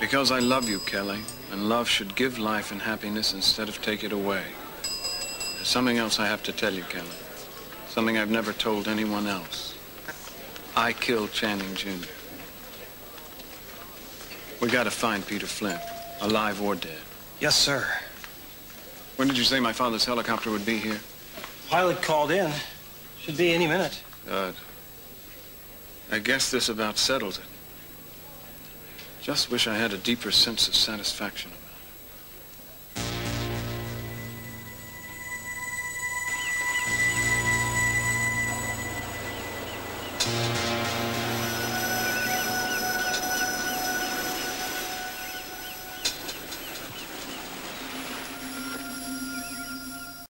Because I love you, Kelly, and love should give life and happiness instead of take it away. There's something else I have to tell you, Kelly. Something I've never told anyone else. I killed Channing Jr. We gotta find Peter Flint, alive or dead. Yes, sir. When did you say my father's helicopter would be here? Pilot called in. Should be any minute. Good. I guess this about settles it. Just wish I had a deeper sense of satisfaction about it.